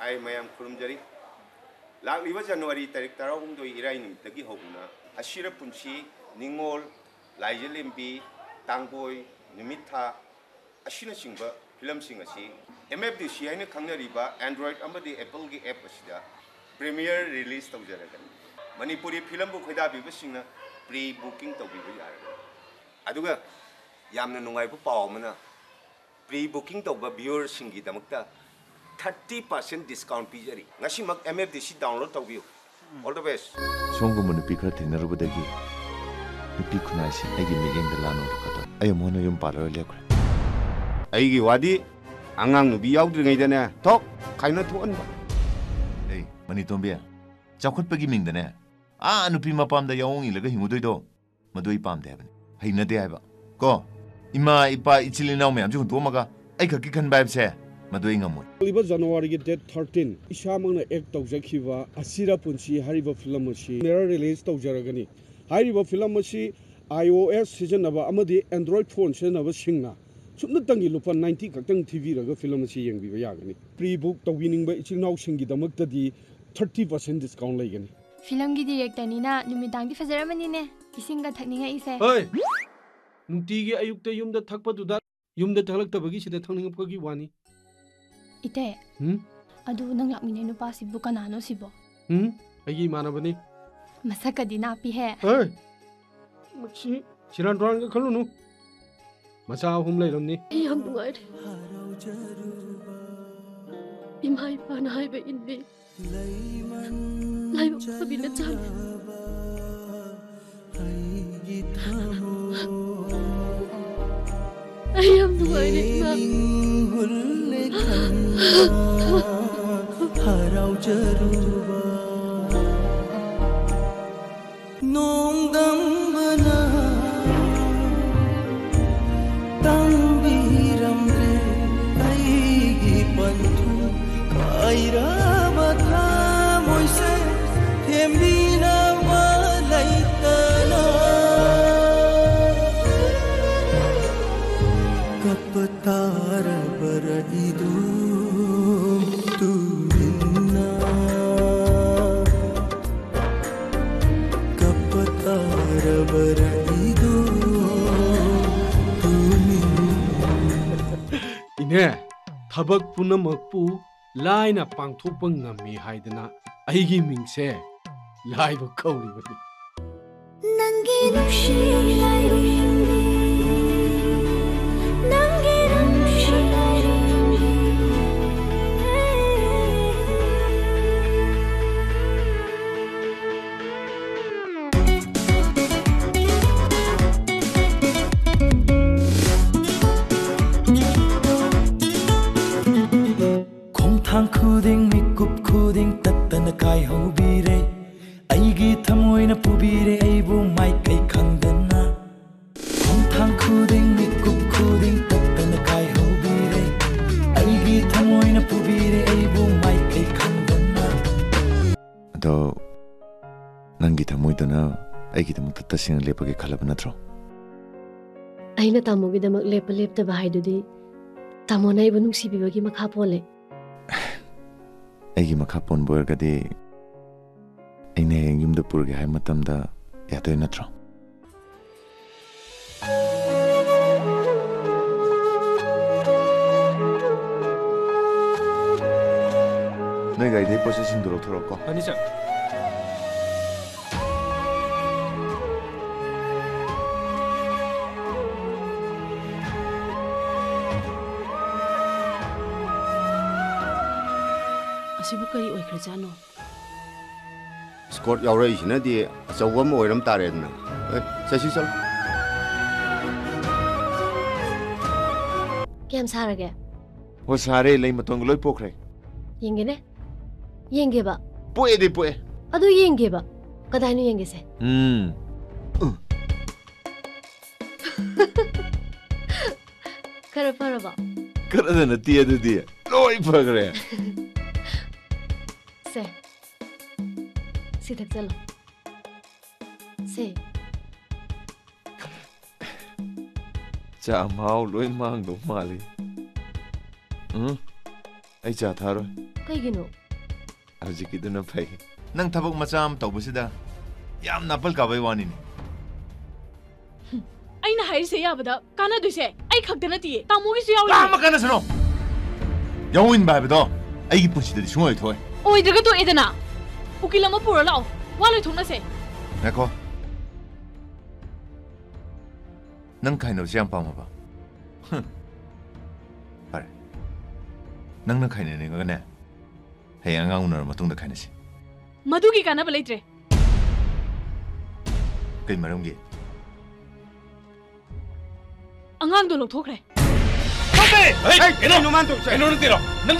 ai mayam khurumjari lakliwa januari tarik tarahumdo irai numitagi hoguna ashira punchi ningol laijelimbi tangboi numitha ashina chingba film sing asi MFDC haina khangnariba Android amadi Apple gi app asida premier release tawjaragan manipuri film bu khoida biba singna pre booking tawbiba yaragan aduga yamna nungai bu pawmana pre booking tawba viewer singgi damakta thirty percent discount ꯄꯤꯖꯔꯤ ꯉꯁꯤꯃꯛ M F D ꯁꯤ download ꯇꯧꯕꯤꯌꯨ all the ꯕꯦꯁ ꯁꯣꯝꯒꯨꯝꯕ ꯅꯨꯄꯤ ꯈꯔ ꯊꯦꯡꯅꯔꯨꯕꯗꯒꯤ ꯅꯨꯄꯤ ꯈꯨꯟꯅꯥꯏꯁꯤ ꯑꯩꯒꯤ ꯃꯤꯠꯌꯦꯡꯗ ꯂꯥꯟꯅ ꯎꯔꯛꯀꯗꯧ ꯑꯩ ꯑꯃꯨꯛ ꯍꯟꯅ ꯌꯨꯝ ꯄꯥꯜꯂꯔꯣꯏ ꯂꯦꯞꯈ꯭ꯔꯦ ꯑꯩꯒꯤ ꯋꯥꯗꯤ ꯑꯉꯥꯡ ꯅꯨꯕꯤ ꯌꯥꯎꯗ꯭ꯔꯤꯉꯩꯗꯅꯦ ꯊꯣꯛ ꯈꯥꯏꯅ ꯊꯣꯛꯍꯟꯕ ꯑꯩ ꯃꯅꯤꯇꯣꯝꯕꯤ ꯆꯥꯎꯈꯠꯄꯒꯤ ꯃꯤꯡꯗꯅꯦ ꯑꯥ ꯅꯨꯄꯤ ꯃꯄꯥꯝꯗ ꯌꯥꯎꯑꯣꯡ ꯏꯜꯂꯒ ꯍꯤꯡꯉꯨꯗꯣꯏꯗꯣ ꯃꯗꯨ ꯑꯩ ꯄꯥꯝꯗꯦ ꯍꯥꯏꯕꯅꯤ ꯍꯩꯅꯗꯦ ꯍꯥꯏꯕ ꯀꯣ ꯏꯃꯥ ꯏꯄꯥ ꯏꯆꯤꯜ ꯏꯅꯥꯎ ꯃꯌꯥꯝꯁꯦ ꯍꯨꯟꯇꯣꯛꯑꯝꯃꯒ ꯑꯩ ꯈꯛꯀꯤ ꯈꯟꯕ ꯍꯥꯏꯕꯁꯦ ꯃꯗꯨ ꯑꯩ ꯉꯝꯃꯣꯏ ꯂꯥꯛꯂꯤꯕ ꯖꯅꯋꯥꯔꯤꯒꯤ ꯗꯦꯠ ꯊꯥꯔꯇꯤꯟ ꯏꯁꯥꯃꯛꯅ ꯑꯦꯛ ꯇꯧꯖꯈꯤꯕ ꯑꯁꯤꯔ ꯄꯨꯟꯁꯤ ꯍꯥꯏꯔꯤꯕ ꯐꯤꯂꯝ ꯑꯁꯤ ꯃꯦꯔ ꯔꯤꯂꯤꯖ ꯇꯧꯖꯔꯒꯅꯤ ꯍꯥꯏꯔꯤꯕ ꯐꯤꯂꯝ ꯑꯁꯤ ꯑꯥꯏ ꯑꯣ ꯑꯦꯁ ꯁꯤꯖꯤꯟꯅꯕ ꯑꯃꯗꯤ ꯑꯦꯟꯗ꯭ꯔꯣꯏꯗ ꯐꯣꯟ ꯁꯤꯖꯤꯟꯅꯕꯁꯤꯡꯅ ꯁꯨꯞꯅꯇꯪꯒꯤ ꯂꯨꯄꯥ ꯅꯥꯏꯟꯇꯤ ꯈꯛꯇꯪ ꯊꯤꯕꯤꯔꯒ ꯐꯤꯂꯝ ꯑꯁꯤ ꯌꯦꯡꯕꯤꯕ ꯌꯥꯒꯅꯤ ꯄ꯭ꯔꯤ ꯕꯨꯛ ꯇꯧꯕꯤꯅꯤꯡꯕ ꯏꯆꯤꯜ ꯏꯅꯥꯎꯁꯤꯡꯒꯤꯗꯃꯛꯇꯗꯤ ꯊꯥꯔꯇꯤ ꯄꯥꯔꯁꯦꯟ ꯗꯤꯁꯀꯥꯎꯟ ꯂꯩꯒꯅꯤ ꯐꯤꯂꯝꯒꯤ ꯗꯤꯔꯦꯛꯇꯔꯅꯤꯅ ꯅꯨꯃꯤꯗꯥꯡꯗꯤ ꯐꯖꯔꯝꯃꯅꯤꯅꯦ ꯏꯁꯤꯡꯒ ꯊꯛꯅꯤꯡꯉꯛꯏꯁꯦ ꯍꯣꯏ ꯅꯨꯡꯇꯤꯒꯤ ꯑꯌꯨꯛꯇ ꯌꯨꯝꯗ ꯊꯛꯄꯗꯨꯗ ꯌꯨꯝꯗ ꯊꯛꯂꯛꯇꯕꯒꯤ ꯁꯤꯗ ꯊꯛꯅꯤꯡꯉꯛꯄꯒꯤ ꯋꯥꯅꯤ ꯏꯇꯦ ꯍꯨꯝ ꯑꯗꯨ ꯅꯪ ꯂꯥꯛꯃꯤꯟꯅꯩ ꯅꯨꯄꯥꯁꯤꯕꯨ ꯀꯅꯥꯅꯣ ꯁꯤꯕꯣ ꯍꯨꯝ ꯑꯩꯒꯤ ꯏꯃꯥꯟꯅꯕꯅꯤ ꯃꯁꯛꯀꯗꯤ ꯅꯥꯞꯄꯤꯍꯦ ꯍꯣꯏ ꯃꯁꯤ ꯁꯤꯔꯥꯟ ꯇꯨꯔꯥꯟꯒ ꯈꯜꯂꯨꯅꯨ ꯃꯆꯥ ꯑꯍꯨꯝ ꯂꯩꯔꯝꯅꯤ ꯑꯩ ꯌꯥꯝ ꯅꯨꯡꯉꯥꯏꯔꯦ ꯏꯃꯥ ꯏꯄꯥꯅ ꯍꯥꯏꯕ ꯏꯟꯕꯤ ꯂꯥꯏꯕꯛ ꯐꯕꯤꯅ ꯆꯥꯂꯦ ꯑꯩ ꯌꯥꯝ ꯅꯨꯡꯉꯥꯏꯔꯦ ꯏꯃꯥ haraujruba nongdambana ಕಪ್ಪತಾರ ಬರದಿದು ꯏꯅꯦ ꯊꯕꯛ ꯄꯨꯝꯅꯃꯛꯄꯨ ꯂꯥꯏꯅ ꯄꯥꯡꯊꯣꯛꯄ ꯉꯝꯃꯤ ꯍꯥꯏꯗꯅ ꯑꯩꯒꯤ ꯃꯤꯡꯁꯦ ꯂꯥꯏꯕ ꯀꯧꯔꯤꯕꯅꯤ ನಂಗೆ ನುಕ್ಷಿ ಲೈರಿಂಗಿ ꯈꯣꯡꯊꯥꯡ ꯈꯨꯗꯤꯡ ꯃꯤꯀꯨꯞ ꯈꯨꯗꯤꯡ ꯇꯠꯇꯅ ꯀꯥꯏꯍꯧꯕꯤꯔꯦ ꯑꯩꯒꯤ ꯊꯃꯣꯏꯅ ꯄꯨꯕꯤꯔꯦ ꯑꯩꯕꯨ ꯃꯥꯏꯀꯩ ꯈꯪꯗꯅ ꯈꯣꯡꯊꯥꯡ ꯈꯨꯗꯤꯡ ꯃꯤꯀꯨꯞ ꯈꯨꯗꯤꯡ ꯇꯠꯇꯅ ꯀꯥꯏꯍꯧꯕꯤꯔꯦ ꯑꯩꯒꯤ ꯊꯃꯣꯏꯅ ꯄꯨꯕꯤꯔꯦ ꯑꯩꯕꯨ ꯃꯥꯏꯀꯩ ꯈꯪꯗꯅ ꯑꯗꯣ ꯅꯪꯒꯤ ꯊꯃꯣꯏꯗꯨꯅ ꯑꯩꯒꯤꯗꯃꯛꯇ ꯇꯁꯦꯡꯅ ꯂꯦꯞꯄꯒꯦ ꯈꯜꯂꯕ ꯅꯠꯇ꯭ꯔꯣ ꯑꯩꯅ ꯇꯥꯃꯣꯒꯤꯗꯃꯛ ꯂꯦꯞꯄ ꯂꯦꯞꯇꯕ ꯍꯥꯏꯗꯨꯗꯤ ꯇꯥꯃꯣꯅ ꯑꯩꯕꯨ ꯅꯨꯡꯁꯤꯕꯤꯕꯒꯤ ꯃꯈꯥ ꯄꯣꯜꯂꯦ ꯑꯩꯒꯤ ꯃꯈꯥ ꯄꯣꯟꯕ ꯑꯣꯏꯔꯒꯗꯤ ꯑꯩꯅ ꯍꯌꯦꯡ ꯌꯨꯝꯗ ꯄꯨꯔꯒꯦ ꯍꯥꯏꯕ ꯃꯇꯝꯗ ꯌꯥꯗꯣꯏ ꯅꯠꯇ꯭ꯔꯣ ꯅꯣꯏ ꯒꯥꯔꯤꯗꯒꯤ ꯄꯣꯠ ꯆꯩꯁꯤꯡꯗꯣ ꯂꯧꯊꯣꯔꯛꯑꯣꯀꯣ ꯐꯅꯤ ꯁꯥꯔ ꯑꯁꯤꯕꯨ ꯀꯔꯤ ꯑꯣꯏꯈ꯭ꯔꯖꯥꯠꯅꯣ ꯁ꯭ꯀꯣꯔꯠ ꯌꯥꯎꯔꯛꯏꯁꯤꯅꯗꯤ ꯑꯆꯧꯕ ꯑꯃ ꯑꯣꯏꯔꯝ ꯇꯥꯔꯦꯗꯅ ꯑꯦ ꯆꯠꯁꯤ ꯆꯠꯂꯣ ꯀꯌꯥꯝ ꯁꯥꯔꯒꯦ ꯍꯣ ꯁꯥꯔꯦ ꯂꯩ ꯃꯇꯣꯟꯒ ꯂꯣꯏ ꯄꯣꯛꯈ꯭ꯔꯦ ꯌꯦꯡꯒꯦꯅꯦ ꯌꯦꯡꯒꯦꯕ ꯄꯣꯛꯑꯦꯗꯤ ꯄꯣꯛꯑꯦ ꯑꯗꯨ ꯌꯦꯡꯒꯦꯕ ꯀꯗꯥꯏꯅꯣ ꯌꯦꯡꯒꯦꯁꯦ ꯎꯝ ꯈꯔ ꯐꯔꯕ ꯈꯔꯗ ꯅꯠꯇꯦ ꯑꯗꯨꯗꯤ ꯂꯣꯏ ꯐꯈ꯭ꯔꯦ से सीधे चलो से चा लोई मांग दो माली हम्म ऐ चा थारो कई गिनो आज की दुना भाई नंग थबक मचाम तो बसिदा याम नापल का भाई वानी ने ऐ ना हाई से याबदा काना दुसे ऐ खक दना तिए तामो की सुयाव ला मकाना सुनो यौइन भाई बदो ऐ की पुछी दे सुंगई थोए ꯑꯣꯏꯗ꯭ꯔꯒ ꯇꯣꯛꯑꯦꯗꯅ ꯎꯀꯤꯜ ꯑꯃ ꯄꯨꯔ ꯂꯥꯛꯑꯣ ꯋꯥ ꯂꯣꯏꯊꯣꯛꯅꯁꯦ ꯉꯥꯏꯈꯣ ꯅꯪ ꯈꯥꯏꯅꯕꯁꯦ ꯌꯥꯝ ꯄꯥꯝꯃꯕ ꯍꯨꯝ. ꯐꯔꯦ ꯅꯪꯅ ꯈꯥꯏꯅꯅꯤꯡꯉꯒꯅꯦ ꯍꯌꯦꯡ ꯑꯉꯥꯡ ꯎꯅꯔ ꯃꯇꯨꯡꯗ ꯈꯥꯏꯅꯁꯤ ꯃꯗꯨꯒꯤ ꯀꯥꯟꯅꯕ ꯂꯩꯇ꯭ꯔꯦ ꯀꯩ ꯃꯔꯝꯒꯤ ꯑꯉꯥꯡꯗꯣ ꯂꯧꯊꯣꯛꯈ꯭ꯔꯦ ꯀꯩꯅꯣ ꯃꯥꯟ ꯇꯧꯁꯦ ꯀꯩꯅꯣ ꯅꯠꯇꯦꯔꯣ ꯅꯪ